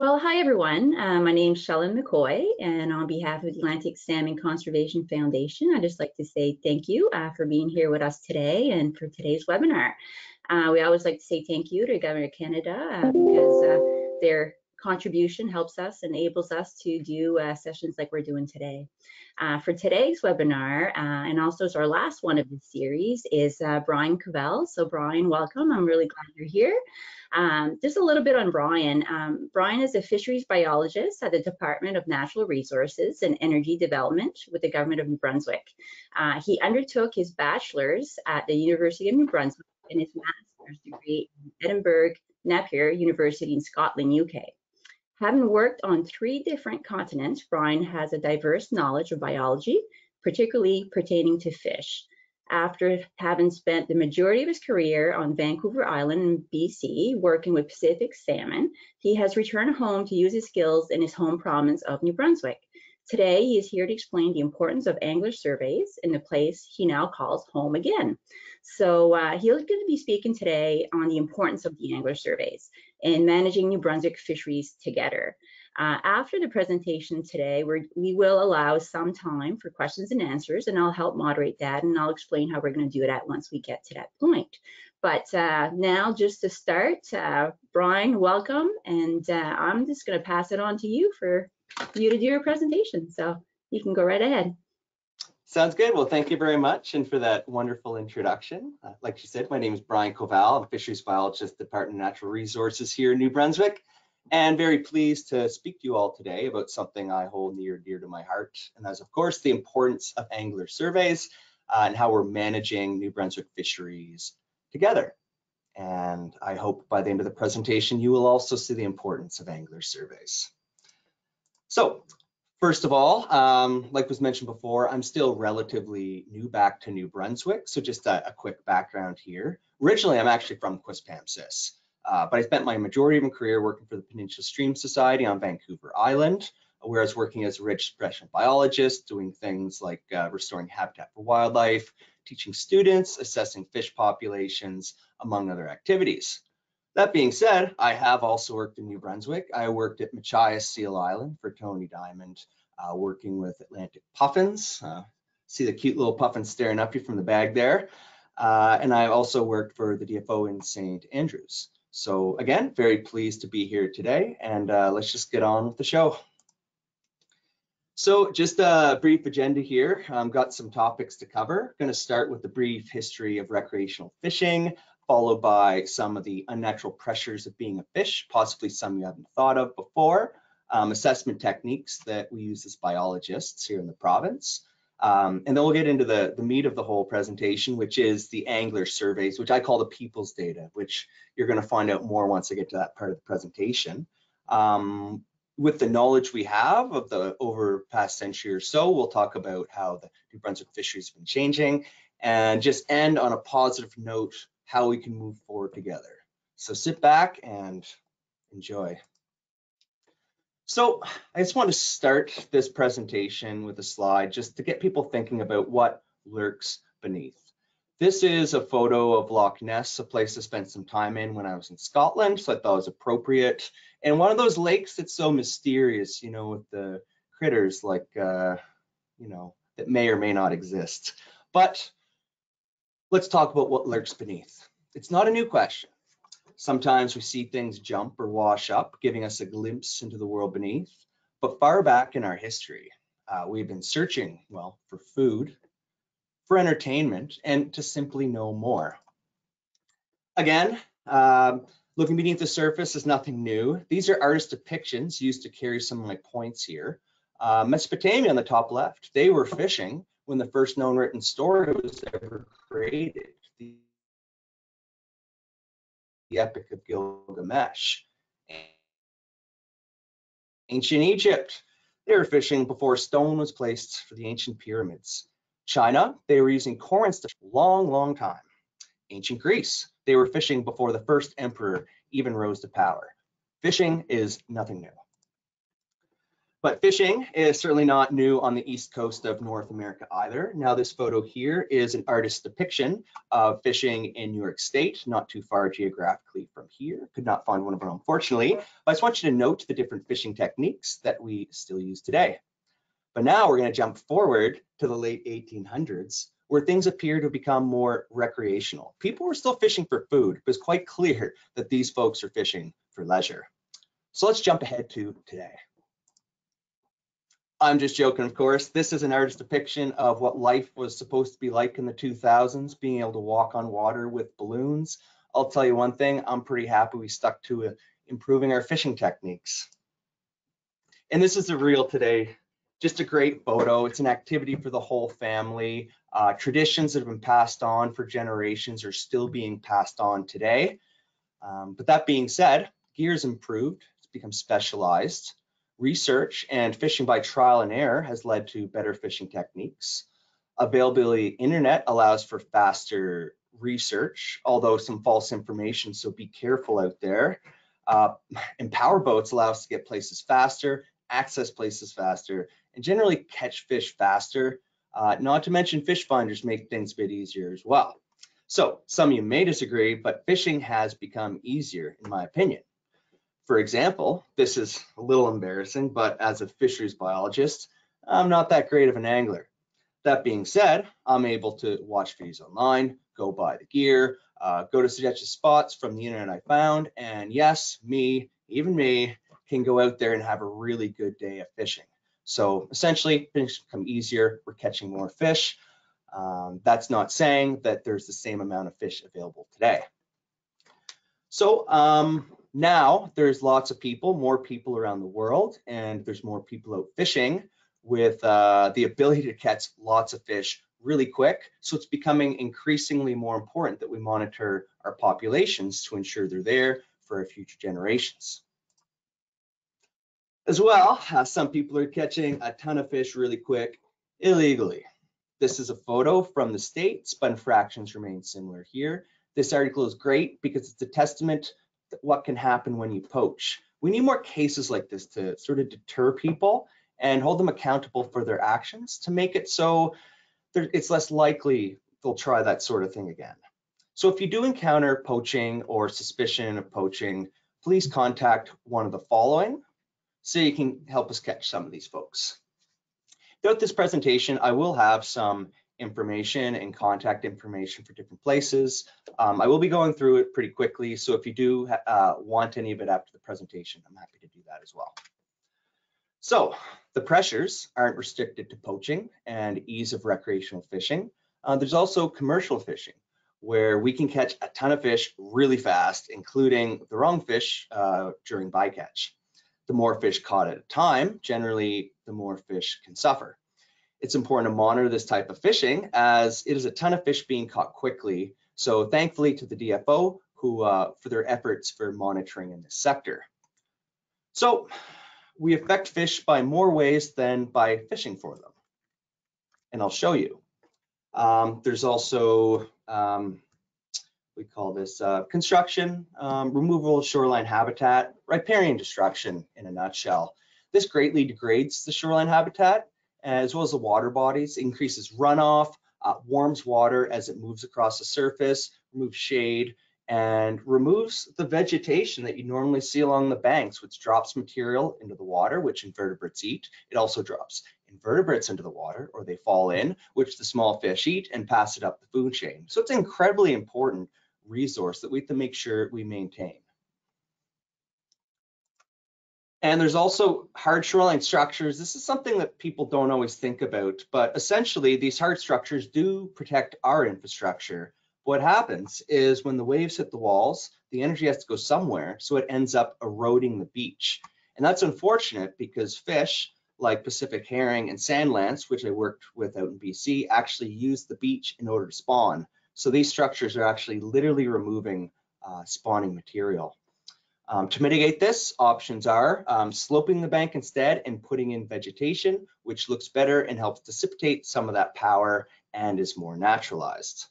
Well, hi everyone. Uh, my name is Shellen McCoy, and on behalf of the Atlantic Salmon Conservation Foundation, I'd just like to say thank you uh, for being here with us today and for today's webinar. Uh, we always like to say thank you to Governor Canada uh, because uh, their contribution helps us, enables us to do uh, sessions like we're doing today. Uh, for today's webinar, uh, and also as our last one of the series, is uh, Brian Koval. So Brian, welcome. I'm really glad you're here. Um, just a little bit on Brian. Um, Brian is a fisheries biologist at the Department of Natural Resources and Energy Development with the Government of New Brunswick. Uh, he undertook his bachelor's at the University of New Brunswick and his master's degree in Edinburgh Napier University in Scotland, UK. Having worked on three different continents, Brian has a diverse knowledge of biology, particularly pertaining to fish. After having spent the majority of his career on Vancouver Island in BC, working with Pacific salmon, he has returned home to use his skills in his home province of New Brunswick. Today, he is here to explain the importance of angler surveys in the place he now calls home again. So uh, he's going to be speaking today on the importance of the angler surveys in managing New Brunswick fisheries together. Uh, after the presentation today, we will allow some time for questions and answers, and I'll help moderate that, and I'll explain how we're going to do that once we get to that point. But uh, now, just to start, uh, Brian, welcome, and uh, I'm just going to pass it on to you for you to do your presentation. So you can go right ahead. Sounds good. Well, thank you very much and for that wonderful introduction. Uh, like you said, my name is Brian Koval. I'm a fisheries biologist, Department of Natural Resources here in New Brunswick, and very pleased to speak to you all today about something I hold near dear to my heart, and that's of course the importance of angler surveys uh, and how we're managing New Brunswick fisheries together. And I hope by the end of the presentation, you will also see the importance of angler surveys. So First of all, um, like was mentioned before, I'm still relatively new back to New Brunswick, so just a, a quick background here. Originally, I'm actually from Quispamsis, uh, but I spent my majority of my career working for the Peninsula Stream Society on Vancouver Island, where I was working as a rich expression biologist, doing things like uh, restoring habitat for wildlife, teaching students, assessing fish populations, among other activities. That being said, I have also worked in New Brunswick. I worked at Machias Seal Island for Tony Diamond, uh, working with Atlantic puffins. Uh, see the cute little puffin staring up you from the bag there. Uh, and I also worked for the DFO in St. Andrews. So again, very pleased to be here today and uh, let's just get on with the show. So just a brief agenda here. Um, got some topics to cover. Going to start with the brief history of recreational fishing, followed by some of the unnatural pressures of being a fish, possibly some you haven't thought of before, um, assessment techniques that we use as biologists here in the province. Um, and then we'll get into the, the meat of the whole presentation, which is the angler surveys, which I call the people's data, which you're going to find out more once I get to that part of the presentation. Um, with the knowledge we have of the over past century or so, we'll talk about how the New Brunswick fisheries have been changing and just end on a positive note how we can move forward together. So sit back and enjoy. So I just want to start this presentation with a slide just to get people thinking about what lurks beneath. This is a photo of Loch Ness, a place I spent some time in when I was in Scotland, so I thought it was appropriate. And one of those lakes that's so mysterious, you know, with the critters like, uh, you know, that may or may not exist. But let's talk about what lurks beneath. It's not a new question. Sometimes we see things jump or wash up, giving us a glimpse into the world beneath. But far back in our history, uh, we've been searching, well, for food, for entertainment, and to simply know more. Again, um, looking beneath the surface is nothing new. These are artist depictions used to carry some of my points here. Uh, Mesopotamia on the top left, they were fishing when the first known written story was ever created, the, the Epic of Gilgamesh. Ancient Egypt, they were fishing before stone was placed for the ancient pyramids. China, they were using corn a long, long time. Ancient Greece, they were fishing before the first emperor even rose to power. Fishing is nothing new. But fishing is certainly not new on the east coast of North America either. Now this photo here is an artist's depiction of fishing in New York State, not too far geographically from here. Could not find one of them unfortunately, but I just want you to note the different fishing techniques that we still use today. But now we're gonna jump forward to the late 1800s where things appear to become more recreational. People were still fishing for food. but it's quite clear that these folks are fishing for leisure. So let's jump ahead to today. I'm just joking, of course. This is an artist's depiction of what life was supposed to be like in the 2000s, being able to walk on water with balloons. I'll tell you one thing, I'm pretty happy we stuck to uh, improving our fishing techniques. And this is a reel today. Just a great photo. It's an activity for the whole family. Uh, traditions that have been passed on for generations are still being passed on today. Um, but that being said, gear's improved, it's become specialized. Research and fishing by trial and error has led to better fishing techniques. Availability internet allows for faster research, although some false information, so be careful out there. Uh, and power boats allow us to get places faster, access places faster, and generally catch fish faster. Uh, not to mention fish finders make things a bit easier as well. So some of you may disagree, but fishing has become easier in my opinion. For example, this is a little embarrassing, but as a fisheries biologist, I'm not that great of an angler. That being said, I'm able to watch videos online, go buy the gear, uh, go to suggested spots from the internet I found, and yes, me, even me, can go out there and have a really good day of fishing. So essentially, things become easier. We're catching more fish. Um, that's not saying that there's the same amount of fish available today. So um, now there's lots of people, more people around the world, and there's more people out fishing with uh, the ability to catch lots of fish really quick. So it's becoming increasingly more important that we monitor our populations to ensure they're there for our future generations. As well, uh, some people are catching a ton of fish really quick illegally. This is a photo from the States, but infractions remain similar here. This article is great because it's a testament what can happen when you poach. We need more cases like this to sort of deter people and hold them accountable for their actions to make it so it's less likely they'll try that sort of thing again. So if you do encounter poaching or suspicion of poaching, please contact one of the following so you can help us catch some of these folks. Throughout this presentation, I will have some information and contact information for different places. Um, I will be going through it pretty quickly, so if you do uh, want any of it after the presentation, I'm happy to do that as well. So the pressures aren't restricted to poaching and ease of recreational fishing. Uh, there's also commercial fishing where we can catch a ton of fish really fast, including the wrong fish uh, during bycatch. The more fish caught at a time, generally the more fish can suffer it's important to monitor this type of fishing as it is a ton of fish being caught quickly. So thankfully to the DFO who uh, for their efforts for monitoring in this sector. So we affect fish by more ways than by fishing for them. And I'll show you. Um, there's also, um, we call this uh, construction, um, removal of shoreline habitat, riparian destruction in a nutshell. This greatly degrades the shoreline habitat as well as the water bodies, increases runoff, uh, warms water as it moves across the surface, removes shade, and removes the vegetation that you normally see along the banks, which drops material into the water, which invertebrates eat. It also drops invertebrates into the water, or they fall in, which the small fish eat and pass it up the food chain. So it's an incredibly important resource that we have to make sure we maintain. And there's also hard shoreline structures. This is something that people don't always think about, but essentially these hard structures do protect our infrastructure. What happens is when the waves hit the walls, the energy has to go somewhere, so it ends up eroding the beach. And that's unfortunate because fish like Pacific herring and sand lance, which I worked with out in BC, actually use the beach in order to spawn. So these structures are actually literally removing uh, spawning material. Um, to mitigate this, options are um, sloping the bank instead and putting in vegetation, which looks better and helps dissipate some of that power and is more naturalized.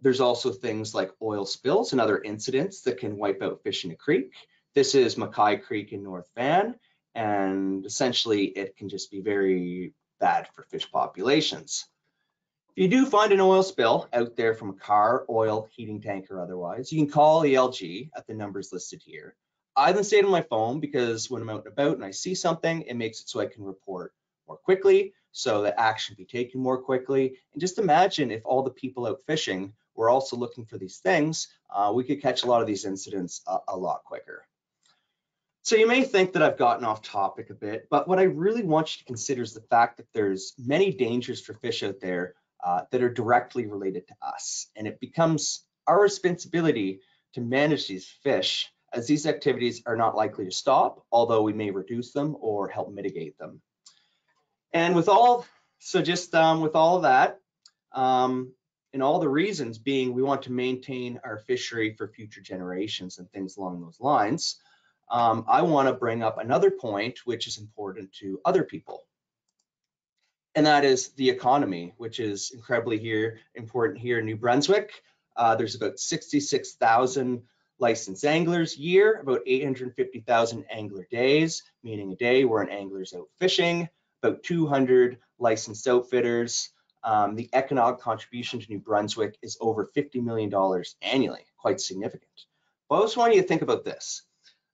There's also things like oil spills and other incidents that can wipe out fish in a creek. This is Mackay Creek in North Van, and essentially it can just be very bad for fish populations. If you do find an oil spill out there from a car, oil, heating tank, or otherwise, you can call ELG at the numbers listed here. I then stay on my phone because when I'm out and about and I see something, it makes it so I can report more quickly, so that action be taken more quickly. And just imagine if all the people out fishing were also looking for these things, uh, we could catch a lot of these incidents a, a lot quicker. So you may think that I've gotten off topic a bit, but what I really want you to consider is the fact that there's many dangers for fish out there uh, that are directly related to us. And it becomes our responsibility to manage these fish as these activities are not likely to stop, although we may reduce them or help mitigate them. And with all, so just um, with all of that, um, and all the reasons being we want to maintain our fishery for future generations and things along those lines, um, I want to bring up another point which is important to other people. And that is the economy, which is incredibly here important here in New Brunswick. Uh, there's about 66,000 licensed anglers year, about 850,000 angler days, meaning a day where an angler's out fishing, about 200 licensed outfitters. Um, the economic contribution to New Brunswick is over $50 million annually, quite significant. But I also want you to think about this.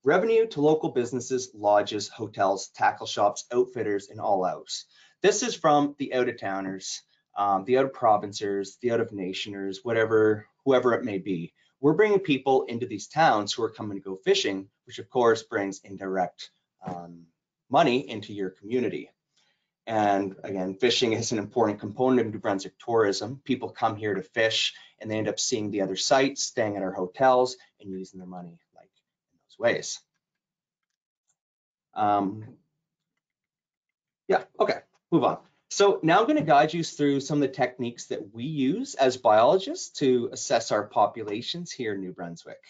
Revenue to local businesses, lodges, hotels, tackle shops, outfitters, and all outs. This is from the out-of-towners, um, the out-of-provincers, the out-of-nationers, whatever, whoever it may be. We're bringing people into these towns who are coming to go fishing, which of course brings indirect um, money into your community. And again, fishing is an important component of New Brunswick tourism. People come here to fish and they end up seeing the other sites, staying at our hotels and using their money like in those ways. Um, yeah, okay, move on. So now I'm going to guide you through some of the techniques that we use as biologists to assess our populations here in New Brunswick.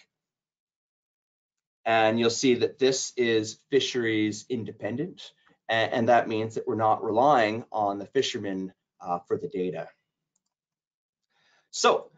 And you'll see that this is fisheries independent, and, that means that we're not relying on the fishermen uh, for the data. So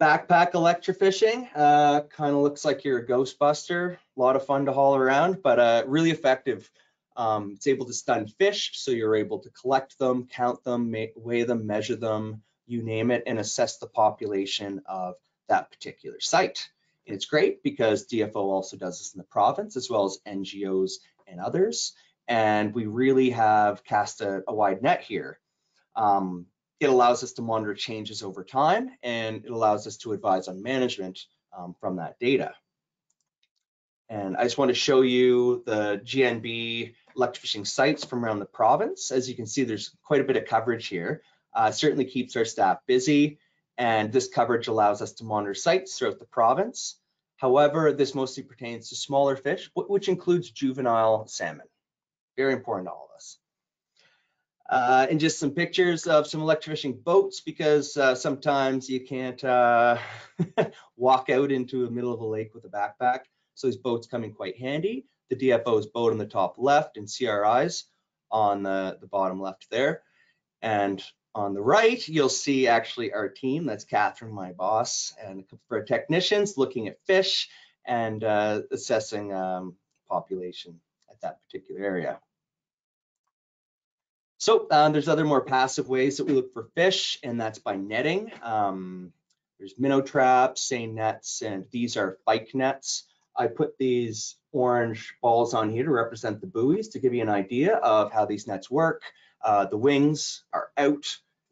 backpack electrofishing uh, kind of looks like you're a ghostbuster a lot of fun to haul around but uh, really effective um, it's able to stun fish so you're able to collect them count them weigh them measure them you name it and assess the population of that particular site. And it's great because dfo also does this in the province as well as ngos and others. And we really have cast a, a wide net here. Um, it allows us to monitor changes over time and it allows us to advise on management um, from that data. And I just want to show you the GNB electrofishing sites from around the province. As you can see, there's quite a bit of coverage here. Uh, certainly keeps our staff busy and this coverage allows us to monitor sites throughout the province. However, this mostly pertains to smaller fish, which includes juvenile salmon. Very important to all of us uh, and just some pictures of some electrofishing boats because uh, sometimes you can't uh, walk out into the middle of a lake with a backpack. So these boats come in quite handy. The DFO's boat on the top left and CRI's on the, the bottom left there. And on the right, you'll see actually our team. That's Catherine, my boss, and a couple of technicians looking at fish and uh, assessing um, population at that particular area. So uh, there's other more passive ways that we look for fish, and that's by netting. Um, there's minnow traps, seine nets, and these are pike nets. I put these orange balls on here to represent the buoys to give you an idea of how these nets work. Uh, the wings are out,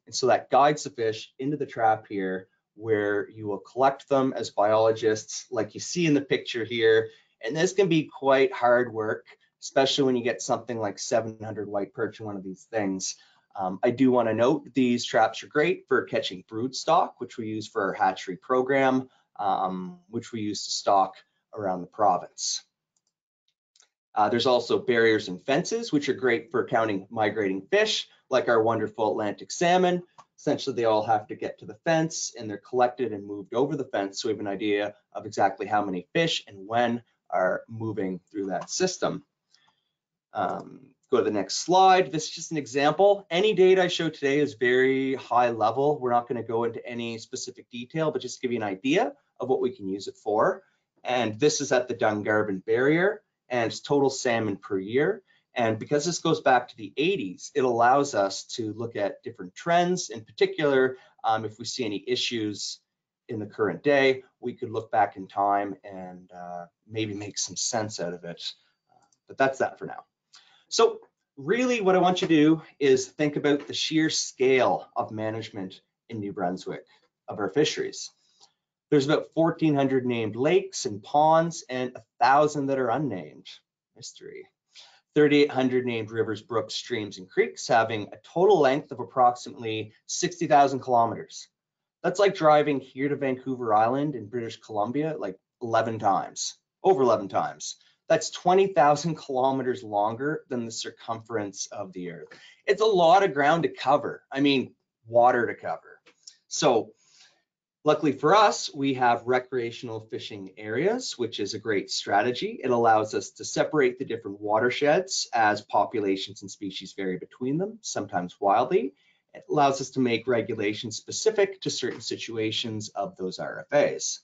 and so that guides the fish into the trap here where you will collect them as biologists like you see in the picture here. And this can be quite hard work especially when you get something like 700 white perch in one of these things. Um, I do want to note these traps are great for catching brood stock, which we use for our hatchery program, um, which we use to stock around the province. Uh, there's also barriers and fences, which are great for counting migrating fish, like our wonderful Atlantic salmon. Essentially, they all have to get to the fence and they're collected and moved over the fence. So we have an idea of exactly how many fish and when are moving through that system. Um, go to the next slide. This is just an example. Any data I show today is very high level. We're not going to go into any specific detail, but just give you an idea of what we can use it for. And this is at the Dungarvon barrier. and it's total salmon per year. And because this goes back to the 80s, it allows us to look at different trends. In particular, um, if we see any issues in the current day, we could look back in time and uh, maybe make some sense out of it. But that's that for now. So really what I want you to do is think about the sheer scale of management in New Brunswick of our fisheries. There's about 1,400 named lakes and ponds and 1,000 that are unnamed. Mystery. 3,800 named rivers, brooks, streams, and creeks, having a total length of approximately 60,000 kilometers. That's like driving here to Vancouver Island in British Columbia like 11 times, over 11 times. That's 20,000 kilometers longer than the circumference of the Earth. It's a lot of ground to cover. I mean, water to cover. So Luckily for us, we have recreational fishing areas, which is a great strategy. It allows us to separate the different watersheds as populations and species vary between them, sometimes wildly. It allows us to make regulations specific to certain situations of those RFAs.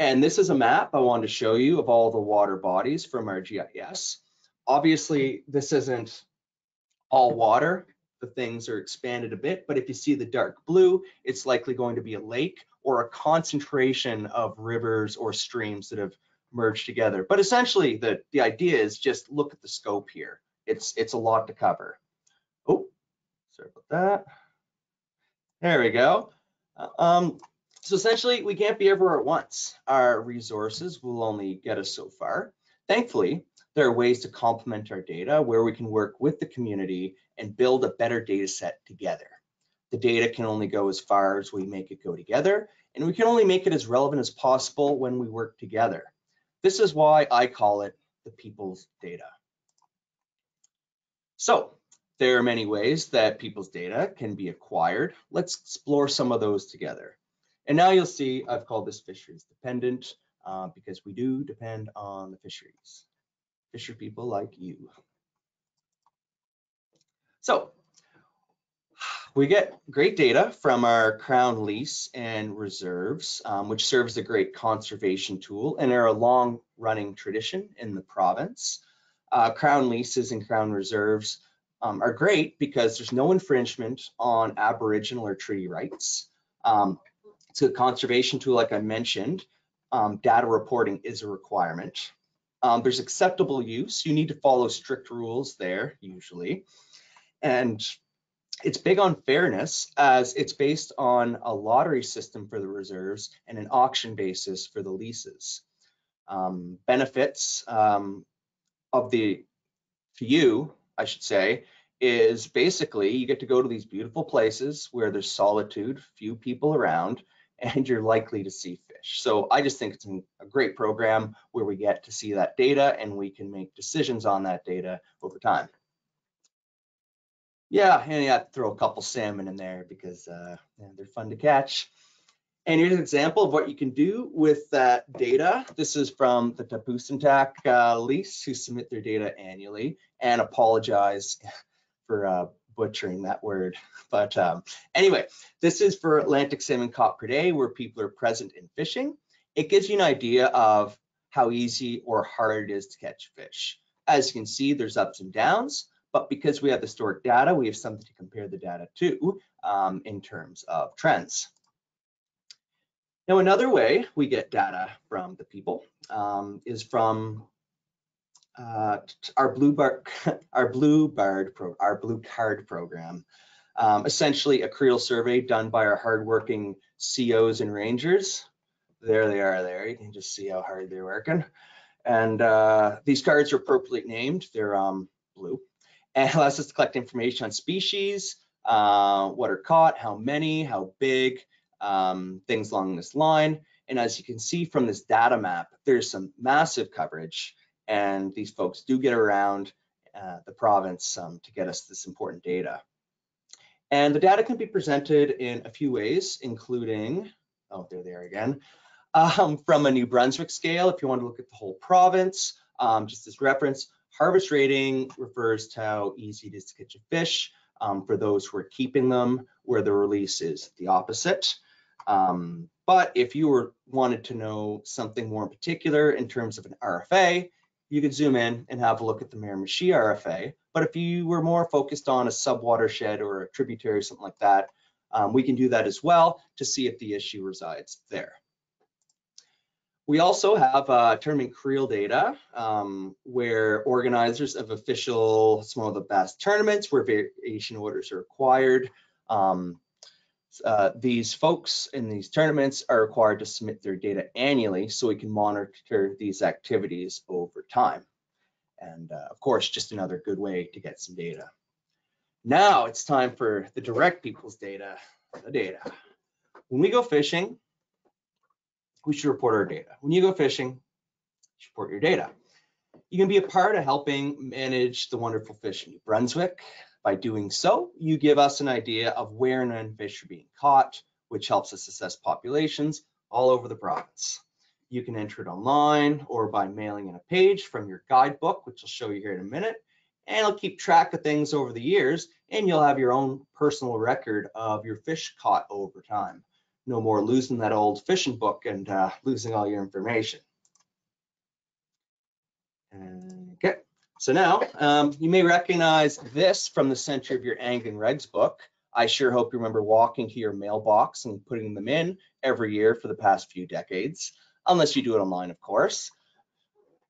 And this is a map I wanted to show you of all the water bodies from our GIS. Obviously, this isn't all water the things are expanded a bit, but if you see the dark blue, it's likely going to be a lake or a concentration of rivers or streams that have merged together. But essentially, the, the idea is just look at the scope here. It's, it's a lot to cover. Oh, sorry about that. There we go. Um, so essentially, we can't be everywhere at once. Our resources will only get us so far. Thankfully, there are ways to complement our data where we can work with the community and build a better data set together. The data can only go as far as we make it go together, and we can only make it as relevant as possible when we work together. This is why I call it the people's data. So there are many ways that people's data can be acquired. Let's explore some of those together. And now you'll see I've called this fisheries dependent uh, because we do depend on the fisheries. Fisher people like you. So we get great data from our Crown lease and reserves, um, which serves a great conservation tool and are a long running tradition in the province. Uh, Crown leases and Crown reserves um, are great because there's no infringement on Aboriginal or treaty rights. Um, it's a conservation tool, like I mentioned. Um, data reporting is a requirement. Um, there's acceptable use. You need to follow strict rules there, usually. And it's big on fairness as it's based on a lottery system for the reserves and an auction basis for the leases. Um, benefits um, of the, you, I should say, is basically you get to go to these beautiful places where there's solitude, few people around, and you're likely to see So I just think it's a great program where we get to see that data and we can make decisions on that data over time. Yeah, and to throw a couple salmon in there because uh, yeah, they're fun to catch. And here's an example of what you can do with that data. This is from the Tabusintac uh, lease who submit their data annually and apologize for uh, butchering that word. But um, anyway, this is for Atlantic salmon caught per day where people are present in fishing. It gives you an idea of how easy or hard it is to catch fish. As you can see, there's ups and downs. But because we have historic data, we have something to compare the data to um, in terms of trends. Now, another way we get data from the people um, is from uh, our blue bar, our blue bard pro, our blue card program. Um, essentially, a creel survey done by our hardworking COs and rangers. There they are. There you can just see how hard they're working. And uh, these cards are appropriately named. They're um, blue and allows us to collect information on species, uh, what are caught, how many, how big, um, things along this line. And as you can see from this data map, there's some massive coverage and these folks do get around uh, the province um, to get us this important data. And the data can be presented in a few ways, including, oh, there they are there again, um, from a New Brunswick scale, if you want to look at the whole province, um, just as reference, Harvest rating refers to how easy it is to catch a fish um, for those who are keeping them, where the release is the opposite. Um, but if you were wanted to know something more in particular in terms of an RFA, you could zoom in and have a look at the Miramichi RFA. But if you were more focused on a subwatershed or a tributary or something like that, um, we can do that as well to see if the issue resides there. We also have uh, tournament creel data um, where organizers of official some of the best tournaments where variation orders are required. Um, uh, these folks in these tournaments are required to submit their data annually so we can monitor these activities over time. And uh, of course, just another good way to get some data. Now it's time for the direct people's data, the data. When we go fishing, we should report our data. When you go fishing, you report your data. You can be a part of helping manage the wonderful fish in New Brunswick. By doing so, you give us an idea of where and when fish are being caught, which helps us assess populations all over the province. You can enter it online or by mailing in a page from your guidebook, which I'll show you here in a minute, and it'll keep track of things over the years, and you'll have your own personal record of your fish caught over time. No more losing that old fishing book and uh, losing all your information. Okay, so now um, you may recognize this from the center of your angling regs book. I sure hope you remember walking to your mailbox and putting them in every year for the past few decades, unless you do it online, of course.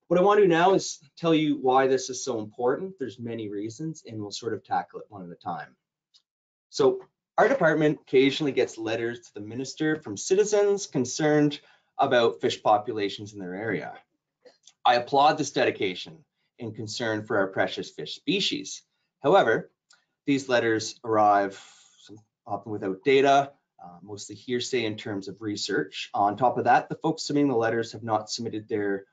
What I want to do now is tell you why this is so important. There's many reasons, and we'll sort of tackle it one at a time. So our department occasionally gets letters to the minister from citizens concerned about fish populations in their area. I applaud this dedication and concern for our precious fish species. However, these letters arrive often without data, uh, mostly hearsay in terms of research. On top of that, the folks submitting the letters have not submitted their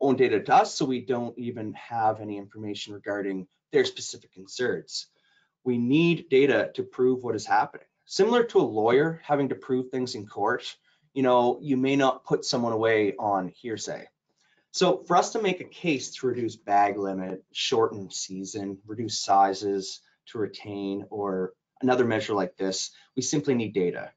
own data to us, so we don't even have any information regarding their specific concerns we need data to prove what is happening. Similar to a lawyer having to prove things in court, you know, you may not put someone away on hearsay. So for us to make a case to reduce bag limit, shorten season, reduce sizes to retain, or another measure like this, we simply need data.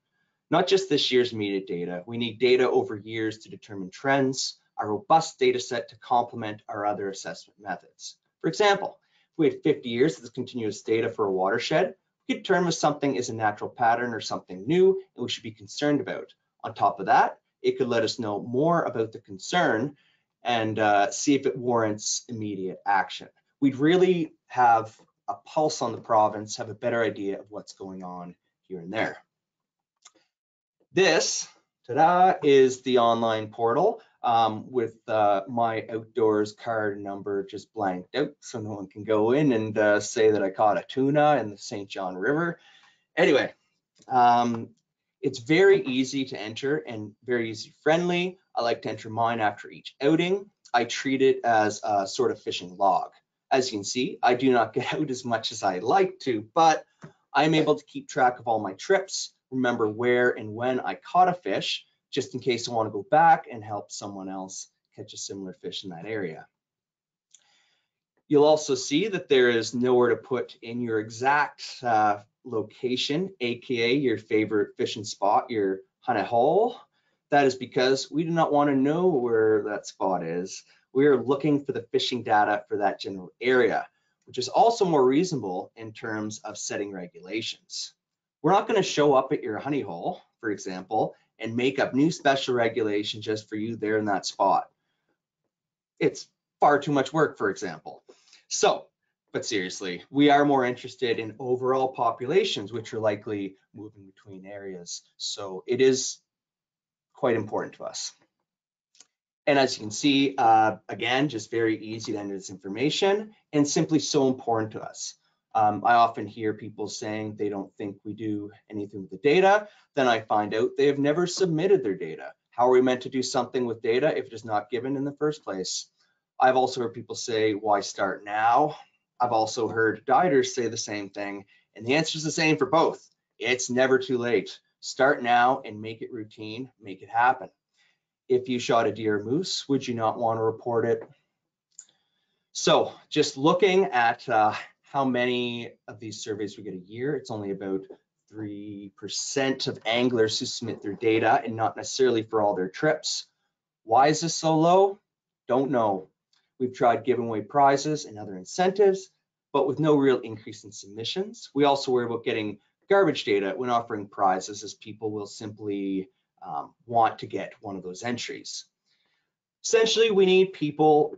Not just this year's immediate data, we need data over years to determine trends, a robust data set to complement our other assessment methods. For example, if we had 50 years of continuous data for a watershed, we could determine if something is a natural pattern or something new and we should be concerned about. On top of that, it could let us know more about the concern and uh, see if it warrants immediate action. We'd really have a pulse on the province, have a better idea of what's going on here and there. This, ta-da, is the online portal um, with uh, my outdoors card number just blanked out so no one can go in and uh, say that I caught a tuna in the St. John River. Anyway, um, it's very easy to enter and very easy friendly. I like to enter mine after each outing. I treat it as a sort of fishing log. As you can see, I do not get out as much as I like to, but I'm able to keep track of all my trips, remember where and when I caught a fish, just in case I want to go back and help someone else catch a similar fish in that area. You'll also see that there is nowhere to put in your exact uh, location, AKA your favorite fishing spot, your honey hole. That is because we do not want to know where that spot is. We are looking for the fishing data for that general area, which is also more reasonable in terms of setting regulations. We're not going to show up at your honey hole, for example, and make up new special regulation just for you there in that spot. It's far too much work, for example. So, but seriously, we are more interested in overall populations, which are likely moving between areas. So it is quite important to us. And as you can see, uh, again, just very easy to enter this information and simply so important to us. Um, I often hear people saying they don't think we do anything with the data. Then I find out they have never submitted their data. How are we meant to do something with data if it is not given in the first place? I've also heard people say, why start now? I've also heard dieters say the same thing. And the answer is the same for both. It's never too late. Start now and make it routine, make it happen. If you shot a deer or moose, would you not want to report it? So just looking at uh, how many of these surveys we get a year. It's only about 3% of anglers who submit their data and not necessarily for all their trips. Why is this so low? Don't know. We've tried giving away prizes and other incentives, but with no real increase in submissions. We also worry about getting garbage data when offering prizes as people will simply um, want to get one of those entries. Essentially, we need people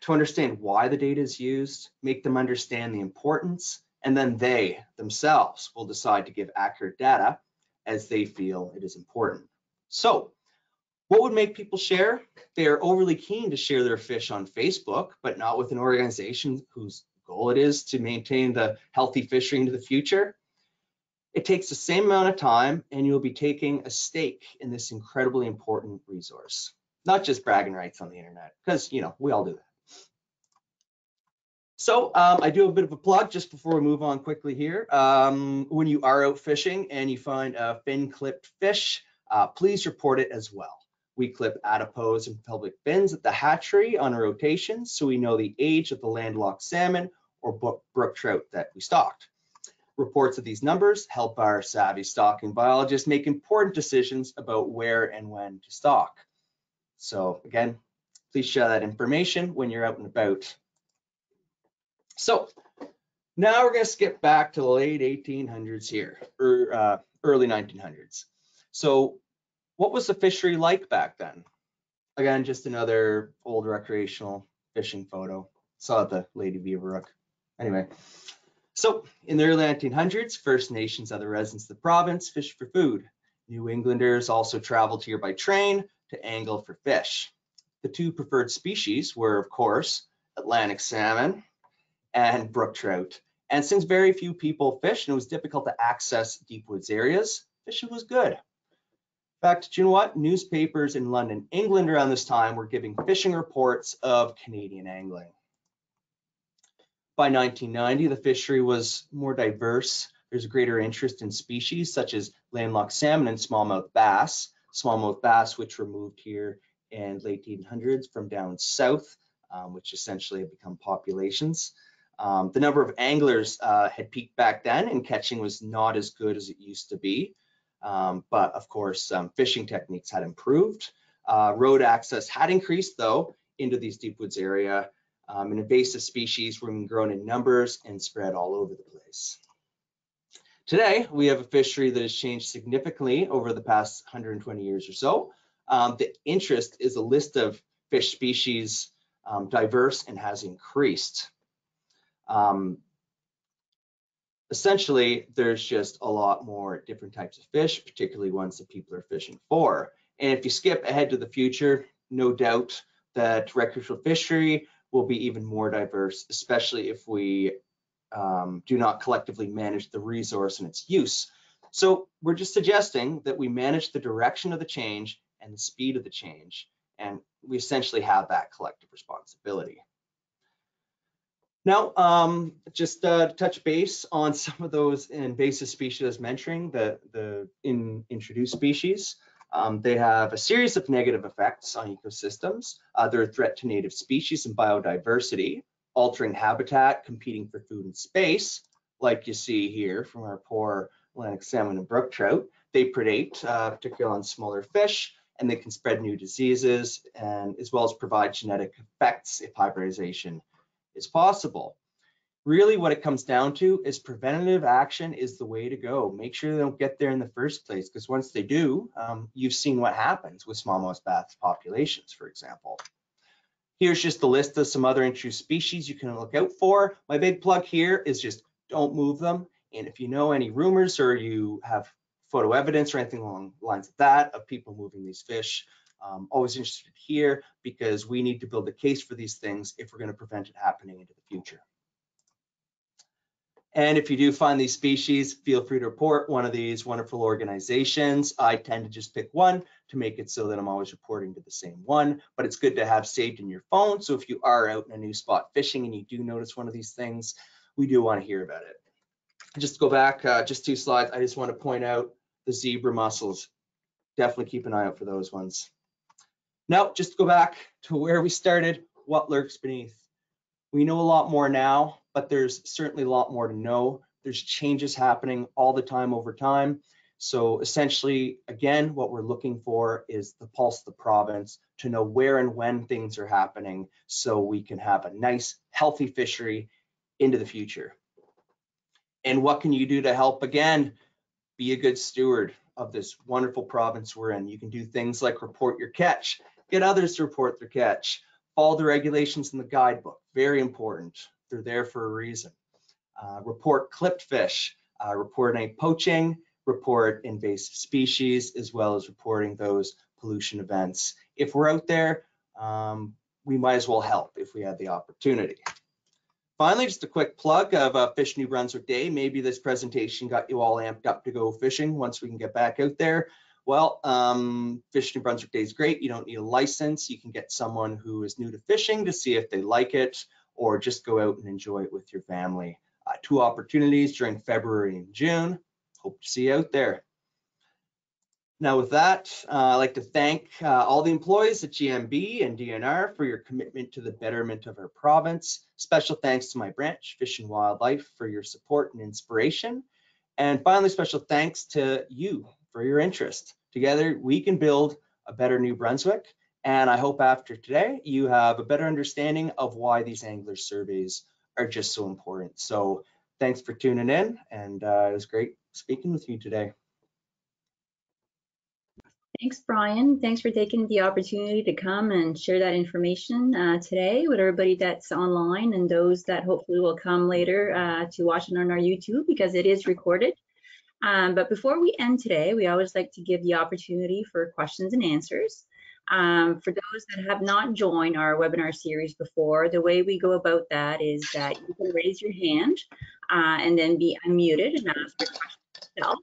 to understand why the data is used, make them understand the importance, and then they themselves will decide to give accurate data as they feel it is important. So what would make people share? They are overly keen to share their fish on Facebook, but not with an organization whose goal it is to maintain the healthy fishery into the future. It takes the same amount of time and you'll be taking a stake in this incredibly important resource, not just bragging rights on the internet, because you know, we all do that. So um, I do a bit of a plug just before we move on quickly here. Um, when you are out fishing and you find a fin clipped fish, uh, please report it as well. We clip adipose and pelvic fins at the hatchery on a rotation so we know the age of the landlocked salmon or brook trout that we stocked. Reports of these numbers help our savvy stocking biologists make important decisions about where and when to stock. So again, please share that information when you're out and about. So now we're going to skip back to the late 1800s here, or er, uh, early 1900s. So what was the fishery like back then? Again, just another old recreational fishing photo. Saw the Lady Beaverbrook. Anyway, so in the early 1900s, First Nations, other residents of the province fished for food. New Englanders also traveled here by train to angle for fish. The two preferred species were, of course, Atlantic salmon and brook trout. And since very few people fished and it was difficult to access deep woods areas, fishing was good. In fact, you know what? Newspapers in London, England around this time were giving fishing reports of Canadian angling. By 1990, the fishery was more diverse. There's a greater interest in species such as landlocked salmon and smallmouth bass. Smallmouth bass, which were moved here in late 1800s from down south, um, which essentially have become populations. Um, the number of anglers uh, had peaked back then and catching was not as good as it used to be. Um, but of course, um, fishing techniques had improved. Uh, road access had increased though into these deep woods area. Um, and invasive species being grown in numbers and spread all over the place. Today, we have a fishery that has changed significantly over the past 120 years or so. Um, the interest is a list of fish species um, diverse and has increased. Um, essentially, there's just a lot more different types of fish, particularly ones that people are fishing for. And if you skip ahead to the future, no doubt that recreational fishery will be even more diverse, especially if we um, do not collectively manage the resource and its use. So we're just suggesting that we manage the direction of the change and the speed of the change, and we essentially have that collective responsibility. Now, um, just uh, to touch base on some of those invasive species mentioning, the, the in introduced species. Um, they have a series of negative effects on ecosystems. Uh, they're a threat to native species and biodiversity, altering habitat, competing for food and space, like you see here from our poor Atlantic salmon and brook trout. They predate, uh, particularly on smaller fish, and they can spread new diseases and as well as provide genetic effects if hybridization is possible. Really what it comes down to is preventative action is the way to go. Make sure they don't get there in the first place because once they do, um, you've seen what happens with smallmouth bass populations, for example. Here's just a list of some other introduced species you can look out for. My big plug here is just don't move them. And if you know any rumors or you have photo evidence or anything along the lines of that of people moving these fish, um, always interested here because we need to build a case for these things if we're going to prevent it happening into the future. And if you do find these species, feel free to report one of these wonderful organizations. I tend to just pick one to make it so that I'm always reporting to the same one, but it's good to have saved in your phone. So if you are out in a new spot fishing and you do notice one of these things, we do want to hear about it. Just go back uh, just two slides, I just want to point out the zebra mussels. Definitely keep an eye out for those ones. Now, just to go back to where we started, what lurks beneath. We know a lot more now, but there's certainly a lot more to know. There's changes happening all the time over time. So essentially, again, what we're looking for is the pulse of the province to know where and when things are happening so we can have a nice, healthy fishery into the future. And what can you do to help again? Be a good steward of this wonderful province we're in. You can do things like report your catch, get others to report their catch, follow the regulations in the guidebook, very important. They're there for a reason. Uh, report clipped fish, uh, report any poaching, report invasive species, as well as reporting those pollution events. If we're out there, um, we might as well help if we had the opportunity. Finally, just a quick plug of uh, Fish New Brunswick Day. Maybe this presentation got you all amped up to go fishing once we can get back out there. Well, um, Fish New Brunswick Day is great. You don't need a license. You can get someone who is new to fishing to see if they like it, or just go out and enjoy it with your family. Uh, two opportunities during February and June. Hope to see you out there. Now with that, uh, I'd like to thank uh, all the employees at GNB and DNR for your commitment to the betterment of our province. Special thanks to my branch, Fish and Wildlife, for your support and inspiration. And finally, special thanks to you for your interest. Together, we can build a better New Brunswick. And I hope after today, you have a better understanding of why these angler surveys are just so important. So thanks for tuning in. And uh, it was great speaking with you today. Thanks, Brian. Thanks for taking the opportunity to come and share that information uh, today with everybody that's online and those that hopefully will come later uh, to watch it on our YouTube because it is recorded. Um, but before we end today, we always like to give the opportunity for questions and answers. Um, for those that have not joined our webinar series before, the way we go about that is that you can raise your hand uh, and then be unmuted and ask your question yourself.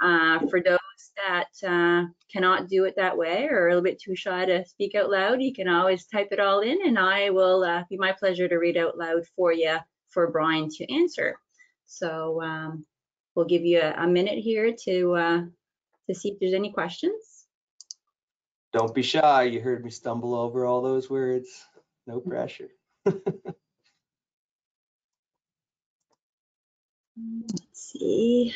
Uh, for those that uh, cannot do it that way or are a little bit too shy to speak out loud, you can always type it all in and I will uh, be my pleasure to read out loud for you for Brian to answer. So um, we'll give you a, a minute here to uh, to see if there's any questions. Don't be shy. You heard me stumble over all those words. No hmm. pressure. Let's see.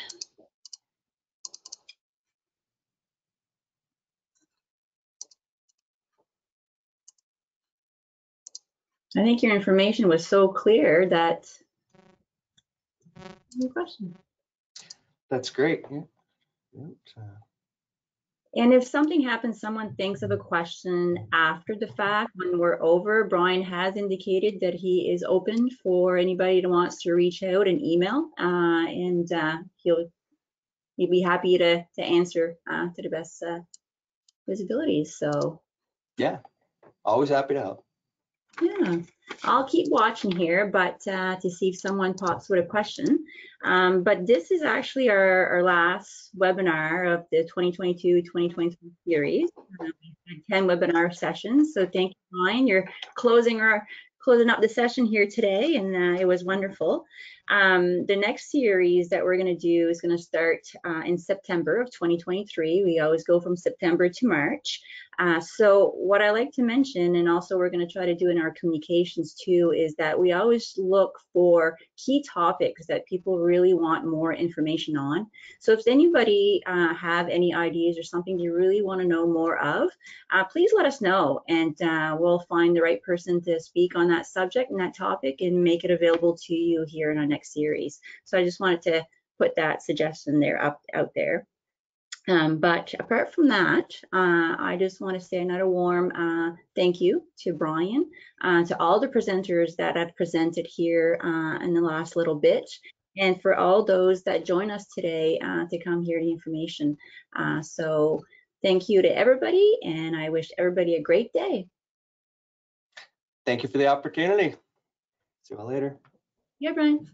I think your information was so clear that. Any question? That's great. Yeah. Uh, And if something happens, someone thinks of a question after the fact, when we're over, Brian has indicated that he is open for anybody that wants to reach out and email, uh, and uh, he'll he'd be happy to to answer uh, to the best uh, abilities. So Yeah, always happy to help. Yeah, I'll keep watching here, but uh, to see if someone pops with a question. Um, but this is actually our, our last webinar of the 2022-2023 series. Had 10 webinar sessions, so thank you, Brian. You're closing our closing up the session here today, and uh, it was wonderful. Um, the next series that we're going to do is going to start uh, in September of 2023. We always go from September to March. Uh, so what I like to mention, and also we're going to try to do in our communications too, is that we always look for key topics that people really want more information on. So if anybody uh, have any ideas or something you really want to know more of, uh, please let us know, and uh, we'll find the right person to speak on that subject and that topic and make it available to you here in our next series. So I just wanted to put that suggestion there up out there. Um, but apart from that, uh, I just want to say another warm uh, thank you to Brian, uh, to all the presenters that have presented here uh, in the last little bit, and for all those that join us today uh, to come hear the information. Uh, so thank you to everybody, and I wish everybody a great day. Thank you for the opportunity. See you all later. Yeah, Brian.